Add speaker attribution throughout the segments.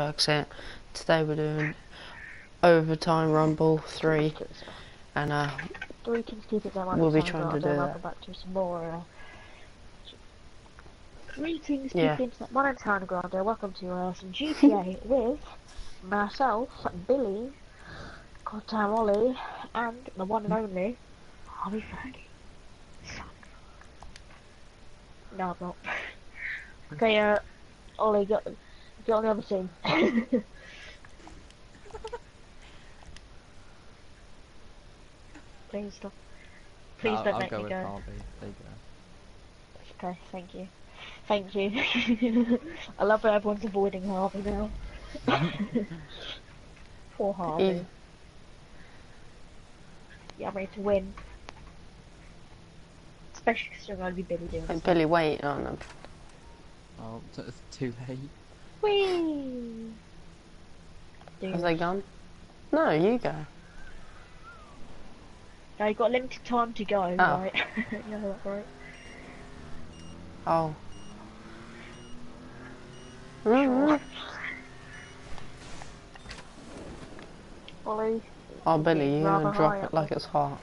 Speaker 1: Ferguson. Today we're doing Overtime Rumble 3 and uh,
Speaker 2: Greetings, keep it down.
Speaker 1: We'll be trying to do
Speaker 2: that. back to some more. Uh, greetings,
Speaker 1: Yeah.
Speaker 2: keep it. My name's Ariana Grande. Welcome to uh, some GTA with myself, Billy, Goddamn Ollie, and the one and only Harvey Fergie. No, I'm not. Okay, uh, Ollie, get, get on the other team. Please stop. Please
Speaker 3: I'll,
Speaker 2: don't
Speaker 3: I'll
Speaker 2: make
Speaker 3: go
Speaker 2: me
Speaker 3: with
Speaker 2: go.
Speaker 3: Harvey. There you go.
Speaker 2: Okay, thank you. Thank you. I love that everyone's avoiding Harvey now. Poor Harvey.
Speaker 1: Yeah.
Speaker 2: Yeah, I'm ready to win. Especially because you're going to be Billy doing
Speaker 1: and. Billy waiting on them.
Speaker 3: Oh, it's too late.
Speaker 2: Whee!
Speaker 1: Have
Speaker 2: Dude.
Speaker 1: they gone? No, you go.
Speaker 2: Now you've got limited time to go,
Speaker 1: Oh.
Speaker 2: right? yeah, that's right.
Speaker 1: Oh. Mm.
Speaker 2: Ollie.
Speaker 1: Oh, Billy, you're
Speaker 2: Rather
Speaker 1: gonna drop it
Speaker 2: up
Speaker 1: like it's hot.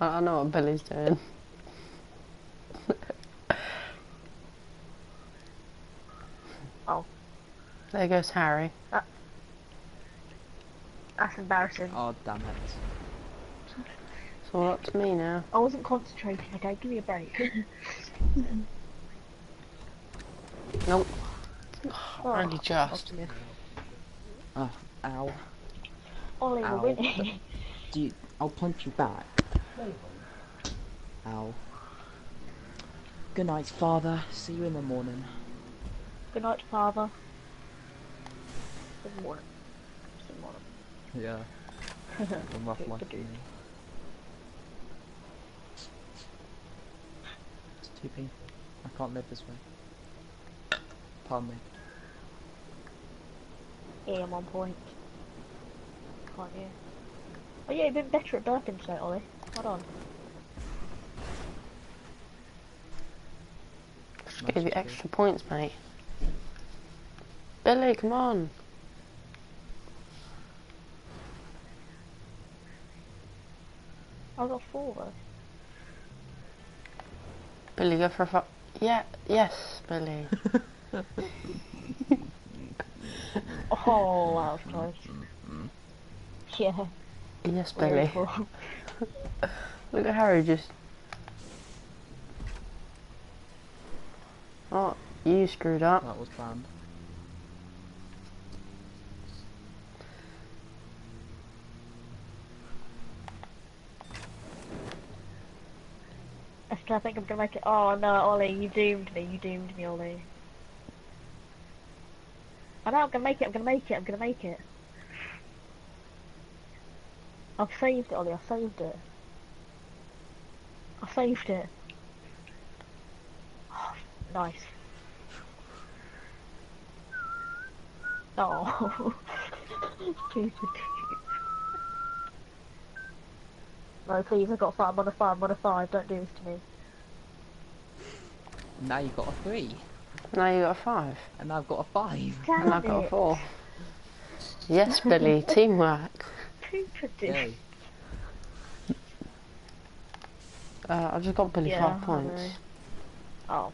Speaker 1: I, I know what Billy's doing.
Speaker 2: Oh.
Speaker 1: There goes Harry.
Speaker 2: Uh, that's embarrassing.
Speaker 3: Oh, damn it.
Speaker 1: It's all up to me now.
Speaker 2: I wasn't concentrating, okay? Oh, give me a break.
Speaker 1: Nope.
Speaker 2: Oh,
Speaker 1: Only just.
Speaker 2: okay.
Speaker 3: Oh, ow.
Speaker 2: Ollie, we're
Speaker 3: Ow.
Speaker 2: winning.
Speaker 3: Do you, I'll punch you back. Ow. Good night, father. See you in the morning.
Speaker 2: Good night, father. Good morning. Good morning.
Speaker 3: Yeah. I'm rough like me. It's too painful. I can't live this way. Pardon me.
Speaker 2: Yeah, I'm on point. Can't you? Oh yeah, you've been better at burping today, Ollie. Hold on.
Speaker 1: Just
Speaker 3: Nice
Speaker 1: give you extra points, mate. Billy, come on.
Speaker 2: I got four though.
Speaker 1: Billy, go for a fu- Yeah, yes, Billy.
Speaker 2: Oh, that was close. Yeah.
Speaker 1: yes, Billy. Look at Harry just. Oh, you screwed up.
Speaker 3: That was banned.
Speaker 2: I think I'm gonna make it. Oh no, Ollie, you doomed me. You doomed me, Ollie. I know I'm gonna make it. I'm gonna make it. I'm gonna make it. I've saved it, Ollie. I saved it. I saved it. nice. Oh. Stupid. No, please, I've got five. I'm on a five. I'm on a five. Don't do this to me.
Speaker 3: Now you've got a three.
Speaker 1: Now you've got a five.
Speaker 3: And I've got a five.
Speaker 2: Damn
Speaker 1: And I've got a four. Yes, Billy, teamwork.
Speaker 2: Stupid.
Speaker 3: Yay.
Speaker 1: Uh, I've just got Billy
Speaker 2: Yeah,
Speaker 1: five points.
Speaker 2: Oh.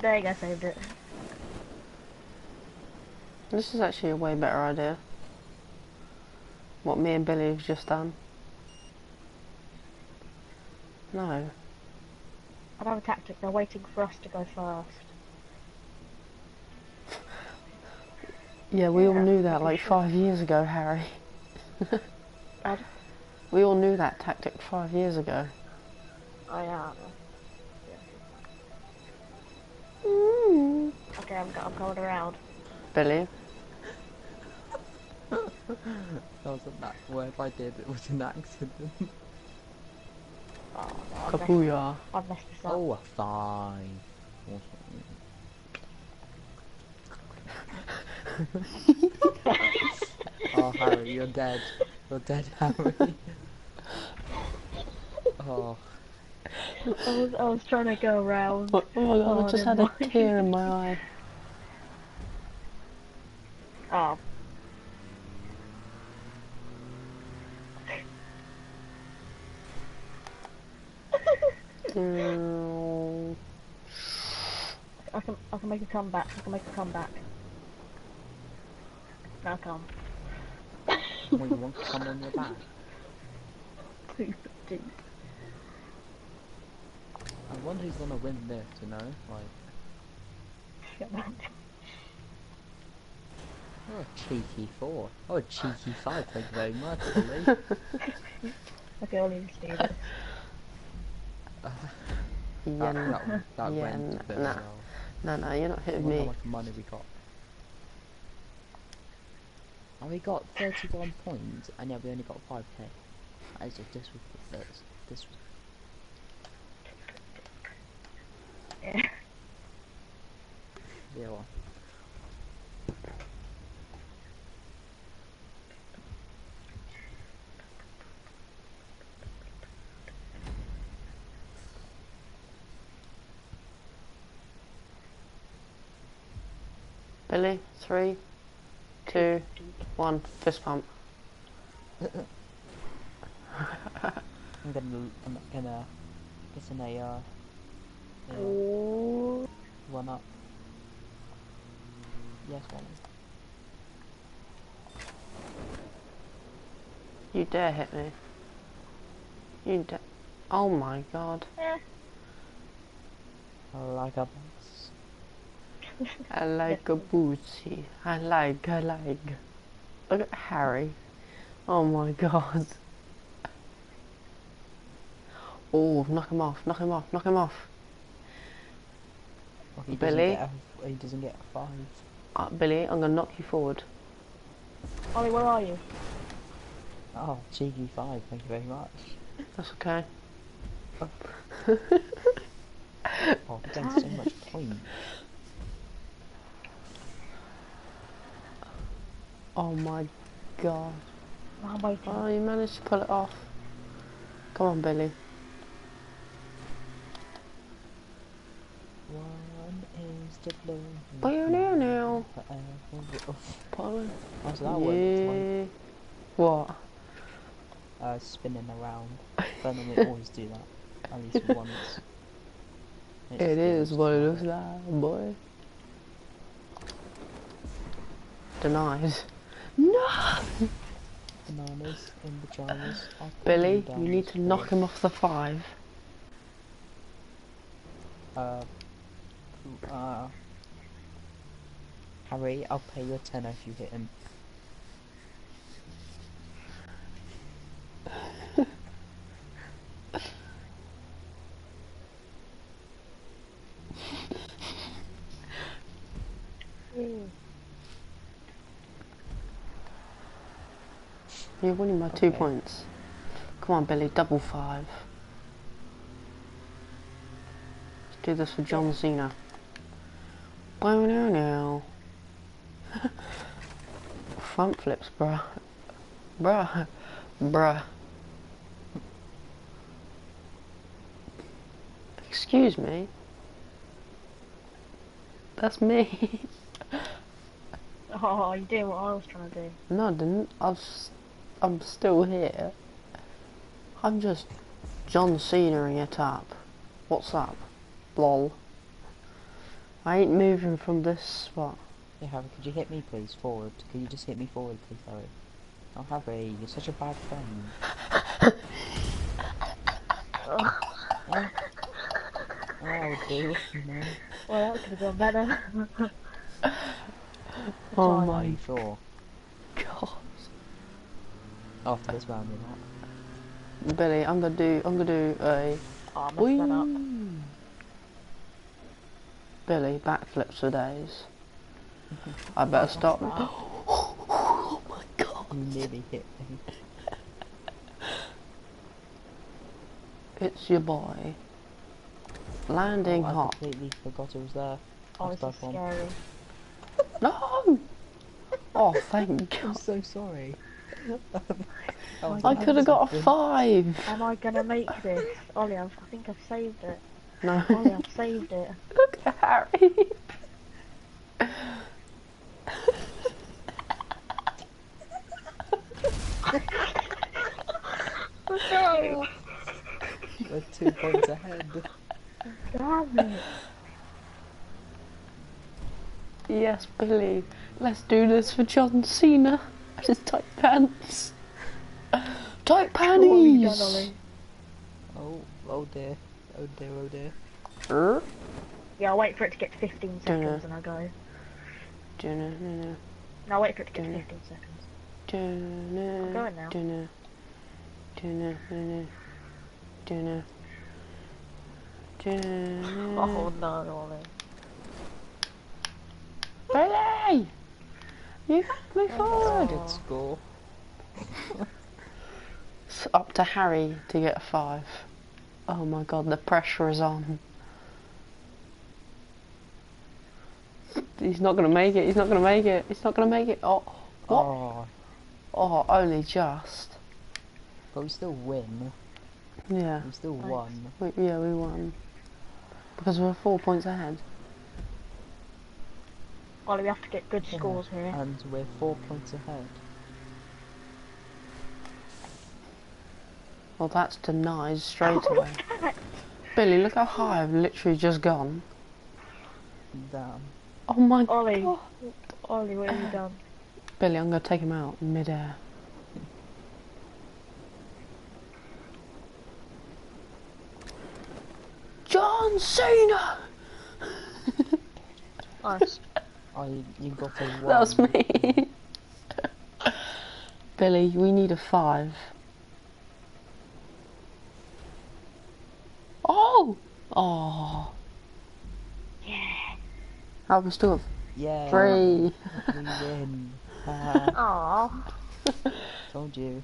Speaker 2: There you go, saved it.
Speaker 1: This is actually a way better idea. What me and Billy have just done. No.
Speaker 2: I have a tactic. They're waiting for us to go first.
Speaker 1: Yeah, we all knew that like
Speaker 2: sure.
Speaker 1: five years ago, Harry. We all knew that tactic five years ago.
Speaker 2: I am. Mm. Okay, I'm, I'm going around.
Speaker 1: Billy,
Speaker 3: That wasn't that word I did. It was an accident.
Speaker 2: Oh, no, I've, messed, I've messed this up.
Speaker 3: oh, a five. oh, Harry, you're dead. You're dead, Harry. Oh,
Speaker 2: I was, I was trying to go around.
Speaker 1: Oh, oh my god,
Speaker 2: Oh,
Speaker 1: I just had a tear in my eye.
Speaker 2: Oh, I can, I can make a comeback. I can make a comeback. No, I can't.
Speaker 3: Well, you want to come on your back?
Speaker 2: Super deep.
Speaker 3: I wonder who's gonna win this, you know? Like,
Speaker 2: Shut up.
Speaker 3: oh, a cheeky four. Oh, a cheeky five, thank you very much, Ollie.
Speaker 2: Okay, I'll leave you to this.
Speaker 3: that,
Speaker 1: yeah,
Speaker 3: that, that
Speaker 1: yeah,
Speaker 3: went a bit
Speaker 1: nah.
Speaker 3: well.
Speaker 1: no, no, you're not
Speaker 3: I
Speaker 1: hitting
Speaker 3: wonder how much money we got. And we got 31 points, and yeah, we only got 5k. That is just, this was, this, this was,
Speaker 2: Yeah.
Speaker 3: yeah,
Speaker 1: Billy, three, two, one, fist pump.
Speaker 3: I'm gonna, I'm gonna, get in a, uh, yeah,
Speaker 2: Oh,
Speaker 3: one up. Yes, one.
Speaker 1: You dare hit me. You dare. Oh my god.
Speaker 2: eh.
Speaker 3: Like a boss.
Speaker 1: I like a booty. I like, I like. Look at Harry. Oh my god. Oh, knock him off, knock him off, knock him off.
Speaker 3: Well, he
Speaker 1: Billy?
Speaker 3: Doesn't a, he doesn't get a five.
Speaker 1: Uh, Billy, I'm gonna knock you forward.
Speaker 2: Ollie, where are you?
Speaker 3: Oh, cheeky five, thank you very much.
Speaker 1: That's okay.
Speaker 3: Oh, I've done so much point.
Speaker 1: Oh my god.
Speaker 2: I'm.
Speaker 1: Oh, you managed to pull it off. Come on, Billy.
Speaker 3: One is the blue.
Speaker 1: Bow now now. Pull it.
Speaker 3: that worked.
Speaker 1: Yeah. What?
Speaker 3: Uh, spinning around. But then we always do that. At least once. It's
Speaker 1: It is what it looks like, boy. Denied. No!
Speaker 3: Bananas in pajamas.
Speaker 1: Billy, you need to knock him off the five.
Speaker 3: Uh, uh, Harry, I'll pay you a tenner if you hit him.
Speaker 2: Mm.
Speaker 1: You're winning by two points. Come on, Billy, double five. Let's do this for John Cena. Wow, now, now. Front flips, bruh. Bruh. Bruh. Excuse me. That's me.
Speaker 2: Oh, you doing what I was trying to do.
Speaker 1: No, I didn't. I was, I'm still here. I'm just John Cena-ing it up. What's up? Lol. I ain't moving from this spot.
Speaker 3: Hey Harry, could you hit me please forward? Could you just hit me forward please, Harry? Oh Harry, you're such a bad friend. Oh, I would do, you know.
Speaker 2: Well, that could have gone better.
Speaker 1: Oh my
Speaker 3: sure?
Speaker 1: God.
Speaker 3: After this round you're not.
Speaker 1: Billy, I'm gonna do, I'm gonna do a
Speaker 2: oh, I messed that up.
Speaker 1: Billy, backflips for days. Mm-hmm. I better stop.
Speaker 2: that
Speaker 1: oh my god.
Speaker 3: You nearly hit me.
Speaker 1: It's your boy. Landing
Speaker 3: Oh, I
Speaker 1: hot.
Speaker 3: completely forgot it was there.
Speaker 2: Oh,
Speaker 3: That's
Speaker 2: this is
Speaker 3: bad one.
Speaker 2: scary.
Speaker 1: No! Oh, thank
Speaker 3: I'm so sorry. Oh,
Speaker 1: I could have got a five.
Speaker 2: Am I gonna make this? Ollie, I've, I think I've saved it.
Speaker 1: No.
Speaker 2: Ollie, I've saved it.
Speaker 1: Look at Harry.
Speaker 2: No!
Speaker 3: We're two points ahead.
Speaker 2: Damn it.
Speaker 1: Yes, Billy. Let's do this for John Cena and his tight pants. Tight
Speaker 2: What done,
Speaker 1: panties.
Speaker 3: Oh, oh dear. Oh dear, oh dear.
Speaker 1: Er?
Speaker 2: Yeah, I'll wait for it to get to 15
Speaker 1: Dunno.
Speaker 2: seconds and I'll go.
Speaker 1: Dunno, dunno,
Speaker 2: No, I'll wait for it to get
Speaker 1: Dunno.
Speaker 2: 15 seconds.
Speaker 1: dunno,
Speaker 2: I'm going now.
Speaker 1: dunno, dunno, dunno, dunno, dunno.
Speaker 2: Oh no, Ollie.
Speaker 1: Billy! You got me oh, forward.
Speaker 3: Good score.
Speaker 1: It's up to Harry to get a five. Oh my god, the pressure is on. He's not gonna make it, he's not gonna make it, he's not gonna make it. Oh, what?
Speaker 3: Oh,
Speaker 1: Oh, only just.
Speaker 3: but we still win.
Speaker 1: Yeah,
Speaker 3: We still
Speaker 2: Nice.
Speaker 3: won.
Speaker 1: we, yeah, we won. Because we're four points ahead.
Speaker 2: Ollie, we have to get good
Speaker 3: Yeah.
Speaker 2: scores here.
Speaker 3: And we're four points ahead.
Speaker 1: Well, that's denied straight oh, away. Billy, look how high I've literally just gone.
Speaker 3: Damn.
Speaker 1: Oh my
Speaker 2: Ollie,
Speaker 1: god.
Speaker 2: Ollie, what have you done?
Speaker 1: Billy, I'm gonna take him out in midair. John Cena!
Speaker 2: Nice.
Speaker 3: Oh, you, you got a one.
Speaker 1: That was me. Billy, we need a five. Oh! Oh.
Speaker 2: Yeah.
Speaker 1: I was still
Speaker 3: Yeah.
Speaker 1: at three.
Speaker 3: We win.
Speaker 2: Aww.
Speaker 3: Told you.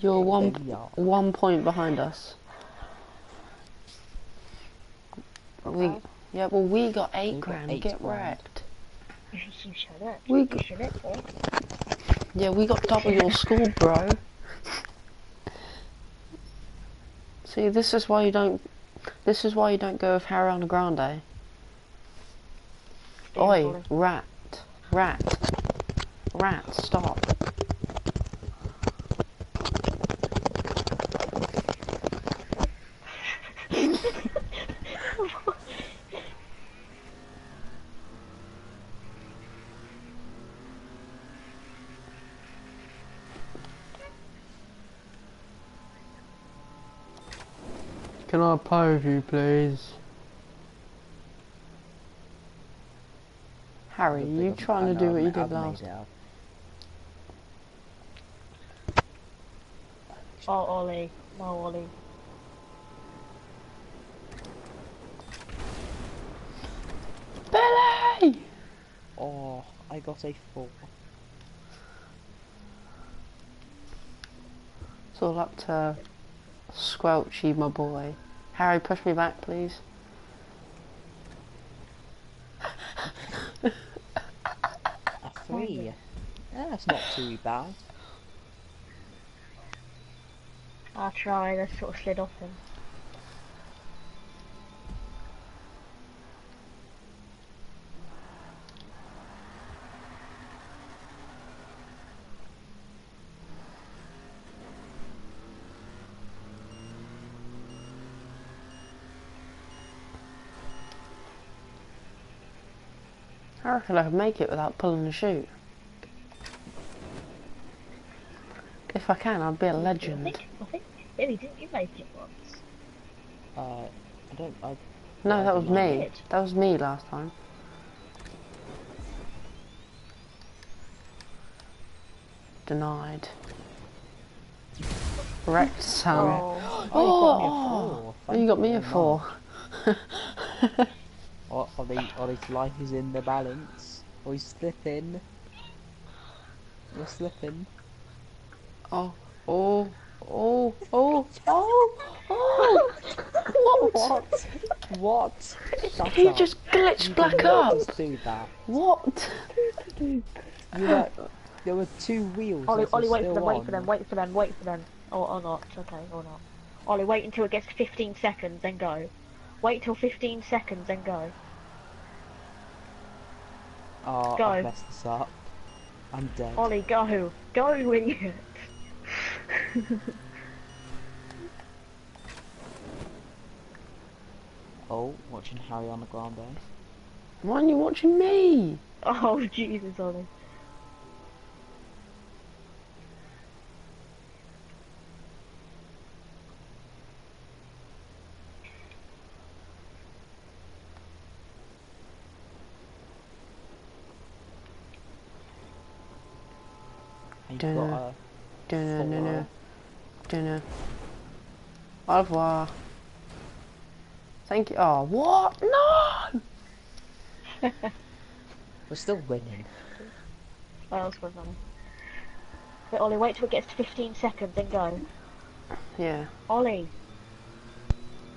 Speaker 1: You're one
Speaker 3: are.
Speaker 1: one point behind us. We yeah, well we got eight
Speaker 3: We got
Speaker 1: grand.
Speaker 3: eight
Speaker 1: Get
Speaker 3: grand.
Speaker 1: wrecked.
Speaker 2: You should shut up.
Speaker 1: We got-
Speaker 2: should up.
Speaker 1: Yeah, we got double your score, bro. See, this is why you don't. This is why you don't go with Ariana Grande.
Speaker 2: Damn,
Speaker 1: Oi, rat, rat, rat, stop. Can I play with you, please? Harry,
Speaker 3: Good
Speaker 1: you trying to do what you did last
Speaker 3: it.
Speaker 2: Oh, Ollie. No, Ollie.
Speaker 1: Billy!
Speaker 3: Oh, I got a four.
Speaker 1: It's all up to Squelchy, my boy. Harry, push me back, please.
Speaker 3: A three. Yeah, that's not too bad.
Speaker 2: I tried. I sort of slid off him.
Speaker 1: I reckon I could make it without pulling the chute. If I can, I'd be a legend.
Speaker 2: think, I think, Billy, didn't you make it once?
Speaker 3: Uh, I don't. I,
Speaker 1: No, that was me.
Speaker 2: did.
Speaker 1: That was me last time. Denied. Correct, Sam.
Speaker 2: Oh,
Speaker 1: Oh,
Speaker 3: oh, you got me a four.
Speaker 1: Oh, you got me a
Speaker 3: Thank you
Speaker 1: four.
Speaker 3: very much. Oh, Ollie, Ollie's life is in the balance. Oh, he's slipping. You're slipping.
Speaker 1: Oh, oh, oh, oh, oh, oh! What?
Speaker 3: What? Shut
Speaker 1: He
Speaker 3: up.
Speaker 1: just glitched
Speaker 3: You
Speaker 1: back
Speaker 3: did not
Speaker 1: up.
Speaker 3: just do that.
Speaker 1: What?
Speaker 3: You let, there were two wheels.
Speaker 2: Ollie, Ollie, wait for
Speaker 3: still
Speaker 2: them, wait for them, wait for them, wait for them. Or, or not, okay, or not. Ollie, wait until it gets 15 seconds, then go. Wait till 15 seconds, then go.
Speaker 3: Oh,
Speaker 2: Go.
Speaker 3: I messed this up. I'm dead.
Speaker 2: Ollie, go. Go, idiot.
Speaker 3: Oh, watching Harry on the ground Grande.
Speaker 1: Why aren't you watching me?
Speaker 2: oh, Jesus, Ollie.
Speaker 1: Dunno. dunno. Au revoir. Thank you. Oh, what? No!
Speaker 3: We're still winning.
Speaker 2: What else was on? Wait, Ollie, wait till it gets to 15 seconds, then go.
Speaker 1: Yeah.
Speaker 2: Ollie.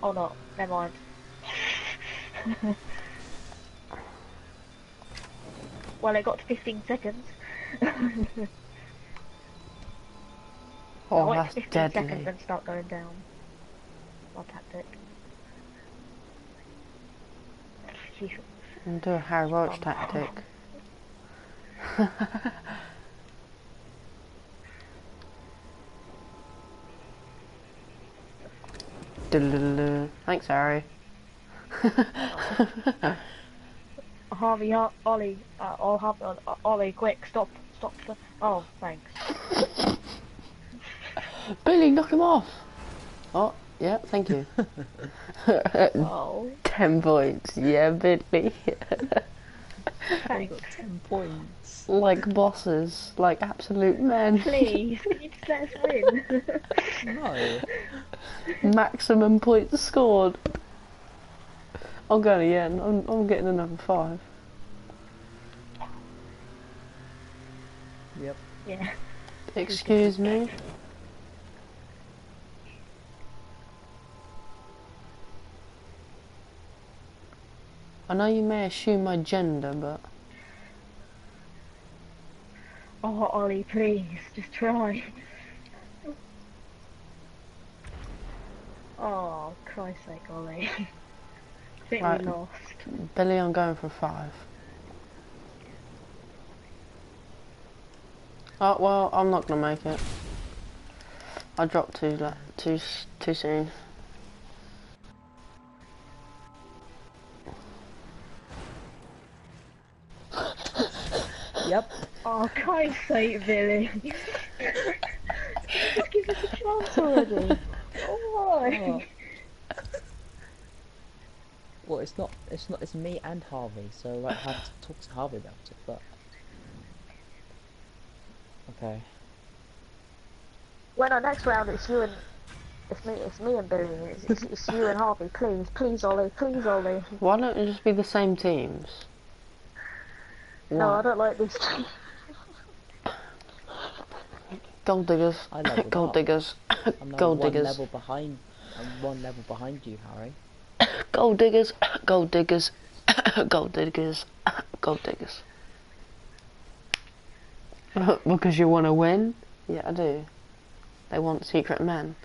Speaker 2: Oh, not. Never mind. well, it got to 15 seconds.
Speaker 1: Oh,
Speaker 2: wait
Speaker 1: that's
Speaker 2: till 15 seconds,
Speaker 1: deadly.
Speaker 2: then start going down. My tactic.
Speaker 1: And do a Harry Roach
Speaker 2: Um,
Speaker 1: tactic. Thanks, Harry.
Speaker 2: Harvey, Ollie, uh, I'll have uh, Ollie, quick, stop, stop, stop. oh, thanks.
Speaker 1: Billy, knock him off. Oh, yeah, thank you. Ten points, yeah, Billy.
Speaker 3: We
Speaker 2: thanks.
Speaker 3: got ten points.
Speaker 1: like bosses, like absolute men.
Speaker 2: Please, can you just let us win?
Speaker 3: No.
Speaker 1: Maximum points scored. I'm going again. I'm, I'm getting another five.
Speaker 3: Yep.
Speaker 2: yeah.
Speaker 1: Excuse me. I know you may assume my gender, but
Speaker 2: Oh, Ollie, please, just try. Oh, Christ's sake, Ollie. Think
Speaker 1: Right.
Speaker 2: lost.
Speaker 1: Billy, I'm going for five. Oh well, I'm not gonna make it. I dropped too too too soon.
Speaker 3: Yep.
Speaker 2: Oh, Christ's sake, Billy. give us a chance already. Oh,
Speaker 3: Oh. Well, it's not. It's not. It's me and Harvey. So I have to talk to Harvey about it. But okay.
Speaker 2: Well, our next round it's you and it's me. It's me and Billy. It's, it's, it's you and Harvey. Please, please, Ollie. Please, Ollie.
Speaker 1: Why don't it just be the same teams?
Speaker 2: No, I don't like this.
Speaker 1: Gold diggers.
Speaker 3: I leveled
Speaker 1: Gold
Speaker 3: up.
Speaker 1: diggers.
Speaker 3: I'm now
Speaker 1: Gold
Speaker 3: one
Speaker 1: diggers.
Speaker 3: level behind. I'm one level behind you, Harry.
Speaker 1: Gold diggers. Gold diggers. Gold diggers. Gold diggers. because you want to win? Yeah, I do. They want secret men.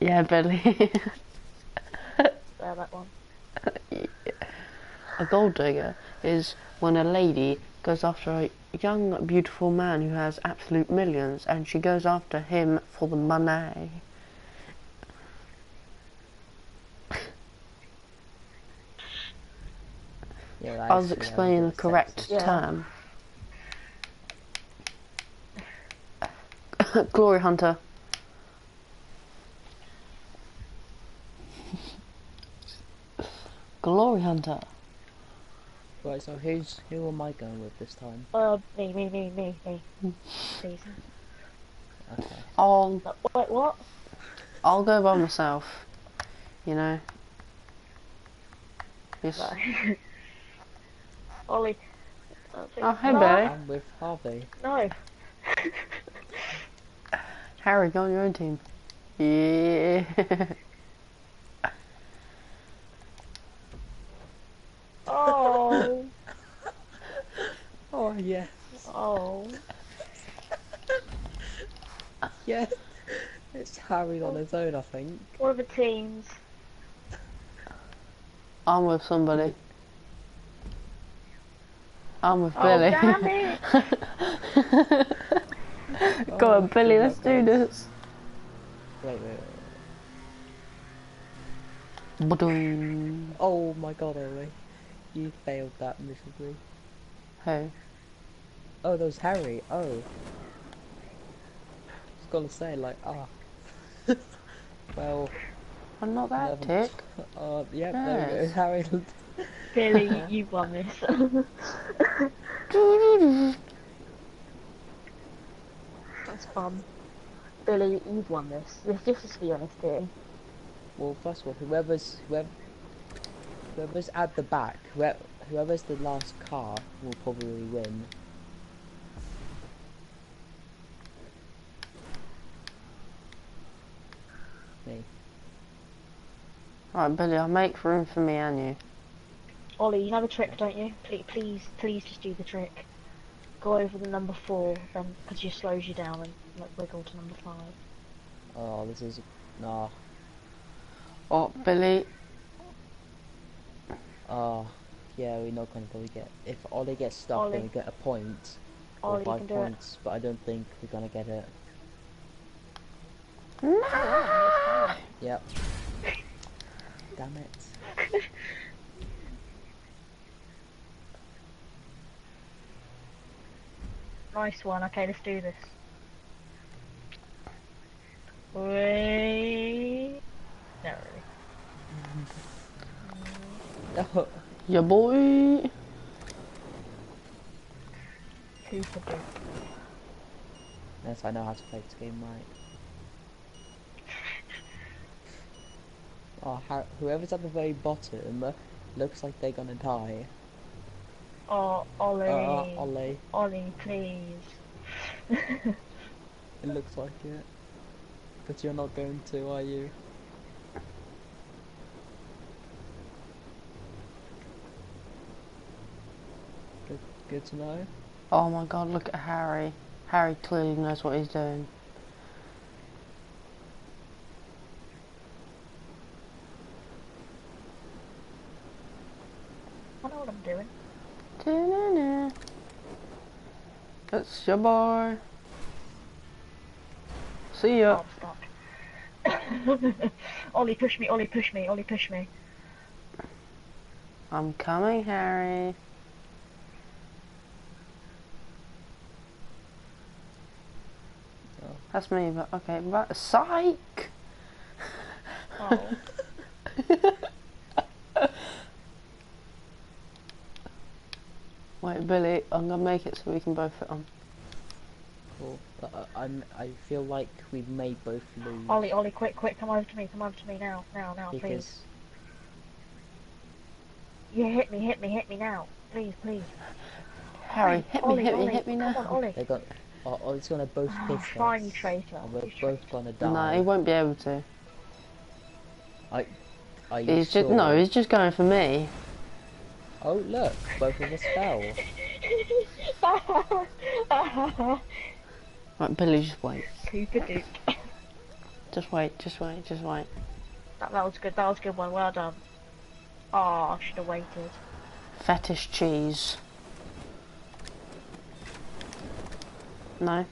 Speaker 1: Yeah, Billy.
Speaker 2: Yeah, that one.
Speaker 1: a gold digger is when a lady goes after a young, beautiful man who has absolute millions and she goes after him for the money.
Speaker 3: Yeah,
Speaker 1: I was
Speaker 3: true, I'm a
Speaker 1: explaining the correct.
Speaker 2: Yeah.
Speaker 1: term. Glory Hunter. Glory Hunter.
Speaker 3: Right. So who's who am I going with this time?
Speaker 2: Uh, me, me, me, me, me. Please.
Speaker 3: Okay.
Speaker 1: I'll
Speaker 2: Wait, what?
Speaker 1: I'll go by myself. You know. Yes.
Speaker 2: Right. Ollie.
Speaker 1: Oh, hey,
Speaker 2: no,
Speaker 1: Billy.
Speaker 3: I'm with Harvey.
Speaker 2: No.
Speaker 1: Harry, go on your own team. Yeah.
Speaker 2: Oh.
Speaker 3: Oh yeah.
Speaker 2: Oh.
Speaker 3: It's Harry on his own, I think.
Speaker 2: What are the teams?
Speaker 1: I'm with somebody. I'm with
Speaker 2: Oh,
Speaker 1: Billy.
Speaker 2: damn it.
Speaker 1: Go
Speaker 3: Oh,
Speaker 1: on, Billy,
Speaker 3: my
Speaker 1: let's do
Speaker 3: God.
Speaker 1: this.
Speaker 3: Wait, wait, wait. Oh my god, Ollie. You failed that miserably.
Speaker 1: Who?
Speaker 3: Oh, that was Harry. Oh. I was gonna say, like, ah. well,
Speaker 1: I'm not that
Speaker 3: Eleven.
Speaker 1: tick.
Speaker 3: uh, yeah, there we go.
Speaker 1: Yes.
Speaker 3: Harry.
Speaker 2: Billy, you won this. That's fun. Billy, you've won this. This this is the honest here.
Speaker 3: well, first of all, whoever's whoever, whoever's at the back, whoever, whoever's the last car will probably win. Me.
Speaker 1: Right, Billy, I'll make room for me and you.
Speaker 2: Ollie, you know the trick, don't you? Please, please, please just do the trick. Go over the number four, um, then because it slows you down and like wiggle to number five.
Speaker 3: Oh, this is nah.
Speaker 1: Oh, Billy,
Speaker 3: Oh, yeah, we're not gonna probably get. If Ollie gets stuck, then we get a point or
Speaker 2: Ollie,
Speaker 3: five
Speaker 2: can do
Speaker 3: points. But I don't think we're gonna get it.
Speaker 2: it.
Speaker 3: Yep. Damn it.
Speaker 2: Nice one. Okay, let's do this. Wait. No, really.
Speaker 3: Oh,
Speaker 1: ya boy.
Speaker 2: Super good.
Speaker 3: yes, I know how to play this game right. Oh, how, whoever's at the very bottom looks like they're gonna die.
Speaker 2: Oh, Ollie.
Speaker 3: Uh, Ollie,
Speaker 2: Ollie, please.
Speaker 3: it looks like it. But you're not going to, are you? Good, good to know.
Speaker 1: Oh my god, look at Harry. Harry clearly knows what he's doing.
Speaker 2: I know what I'm doing.
Speaker 1: Ta-na-na. That's your boy. See ya.
Speaker 2: Oh. Ollie, push me. Ollie, push me. Ollie, push me.
Speaker 1: I'm coming, Harry.
Speaker 3: Oh.
Speaker 1: That's me, but okay, but psych!
Speaker 2: Oh.
Speaker 1: Wait, Billy, I'm gonna make it so we can both fit on.
Speaker 3: Cool. But uh, I'm. I feel like we may both lose
Speaker 2: Ollie, Ollie, quick, quick, come over to me. Come over to me now. Now, now, please.
Speaker 3: because
Speaker 2: Yeah, hit me, hit me, hit me now. Please, please.
Speaker 1: Harry, hit me,
Speaker 2: Ollie,
Speaker 1: hit me, hit me
Speaker 2: Come
Speaker 1: now.
Speaker 2: on, Ollie.
Speaker 3: they got. Oh, oh, it's gonna both
Speaker 2: Oh,
Speaker 3: hit
Speaker 2: fine, you
Speaker 3: us,
Speaker 2: traitor.
Speaker 3: and we're
Speaker 2: You traitor.
Speaker 3: gonna die.
Speaker 1: No, he won't be able to.
Speaker 3: I. Are you
Speaker 1: He's just no, he's just going for me.
Speaker 3: Oh look, both of us fell.
Speaker 1: Right, Billy, just wait.
Speaker 2: Super duke.
Speaker 1: Just wait, just wait, just wait.
Speaker 2: That, that was good. That was a good one. Well done. Oh, I should have waited.
Speaker 1: Fetish cheese. No.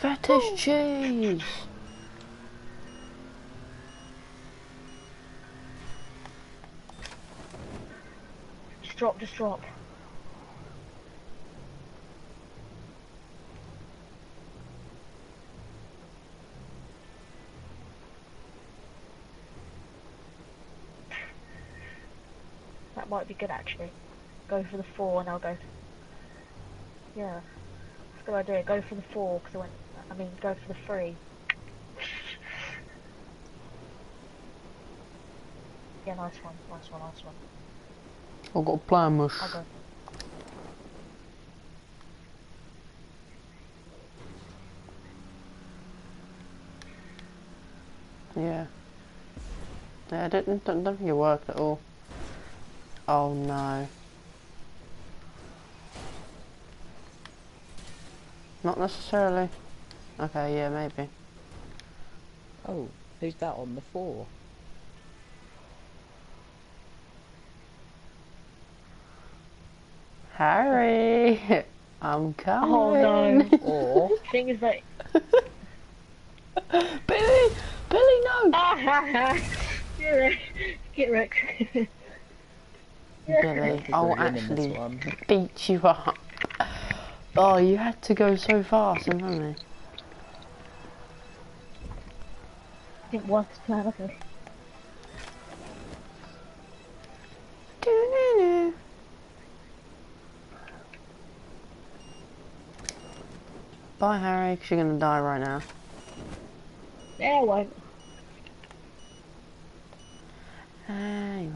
Speaker 1: Fetish oh. cheese.
Speaker 2: Just drop, just drop. That might be good actually. Go for the four and I'll go. Yeah, that's a good idea. Go for the four because I went. I mean, go for the three. Yeah, nice one, nice one, nice one.
Speaker 1: I've got a plan, mush.
Speaker 2: I'll.
Speaker 1: Yeah. Yeah, I didn't, don't, don't think it worked at all. Oh no. Not necessarily. Okay, yeah, maybe.
Speaker 3: Oh, who's that on the floor?
Speaker 1: Harry! I'm coming!
Speaker 2: Oh, no.
Speaker 3: Or
Speaker 2: Thing is that.
Speaker 1: Billy! Billy, no!
Speaker 2: Ah ha ha! Get wrecked. Get wrecked.
Speaker 1: Billy,
Speaker 3: think
Speaker 1: I'll
Speaker 3: we're winning this
Speaker 1: actually beat you up. Oh, you had to go so fast, didn't you?
Speaker 2: Didn't work as planned, okay.
Speaker 1: Doo-doo-doo. Bye, Harry, because you're going to die right now.
Speaker 2: Yeah, I won't.
Speaker 1: Hey.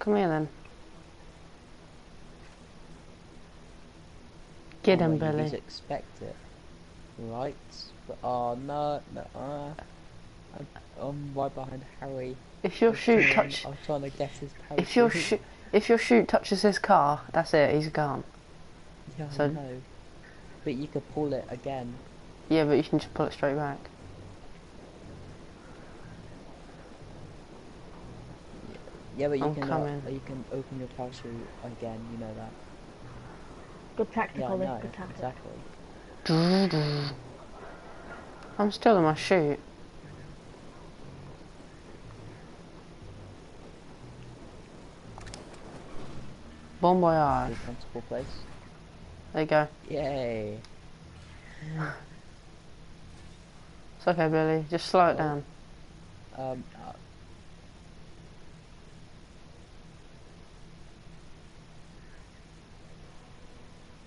Speaker 1: Come here then. Get
Speaker 3: oh,
Speaker 1: him,
Speaker 3: you
Speaker 1: Billy.
Speaker 3: just expect it, right? But oh no, no, uh, I'm, I'm right behind Harry.
Speaker 1: If your
Speaker 3: I'm
Speaker 1: shoot
Speaker 3: trying-
Speaker 1: touch,
Speaker 3: I'm trying to guess his parachute.
Speaker 1: if your shoot, if your shoot touches his car, that's it. He's gone.
Speaker 3: Yeah, I
Speaker 1: so-
Speaker 3: know. But you could pull it again.
Speaker 1: Yeah, but you can just pull it straight back.
Speaker 3: Yeah, but you
Speaker 1: I'm
Speaker 3: can uh, you can open your parachute again. You know that.
Speaker 2: Good tactic,
Speaker 3: Yeah, I
Speaker 2: Ollie.
Speaker 3: know
Speaker 2: Good tactic.
Speaker 3: exactly.
Speaker 1: Doo-doo. I'm still in my shoot. Bon voyage.
Speaker 3: Good comfortable place.
Speaker 1: There you go.
Speaker 3: Yay!
Speaker 1: It's okay, Billy. Just slow it down.
Speaker 3: Um, uh,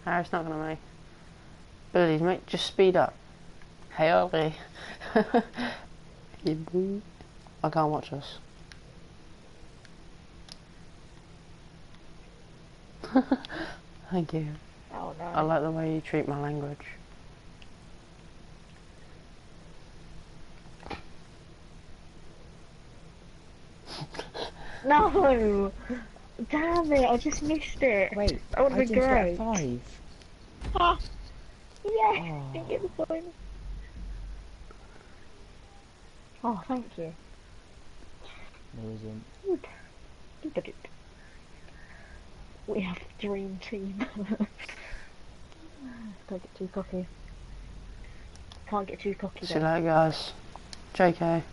Speaker 1: Harry's not gonna make. Billy, mate, just speed up. Hey, Ollie. I can't watch us. Thank you.
Speaker 2: Oh no.
Speaker 1: I like the way you treat my language.
Speaker 2: No! Damn it, I just missed it.
Speaker 3: wait,
Speaker 2: That would've
Speaker 3: I
Speaker 2: been
Speaker 3: didn't get
Speaker 2: great.
Speaker 3: five.
Speaker 2: Ah, yeah,
Speaker 3: Oh.
Speaker 2: didn't get the point. Oh, thank you.
Speaker 3: No, it isn't.
Speaker 2: Look at it. We have dream team. Don't get too cocky. Can't get too cocky
Speaker 1: See you later, guys. JK.